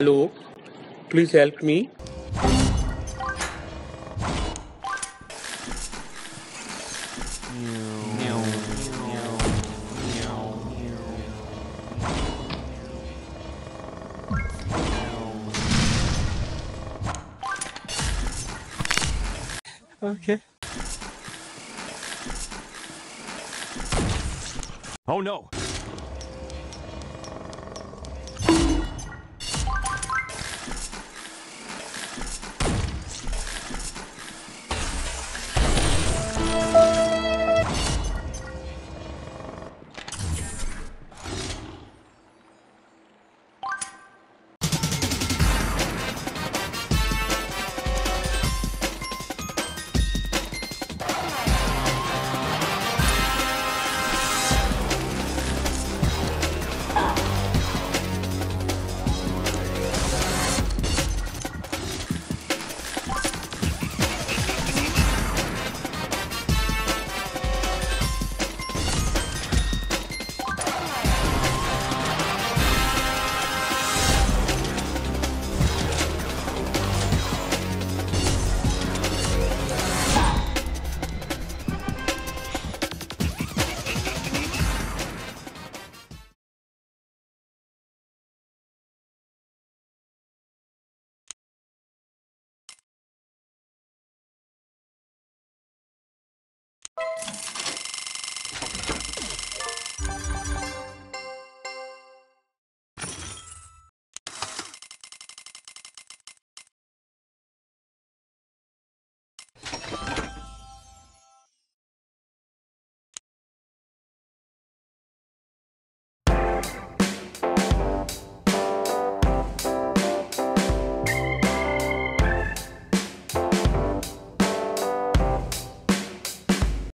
Hello, please help me. Okay. Oh no!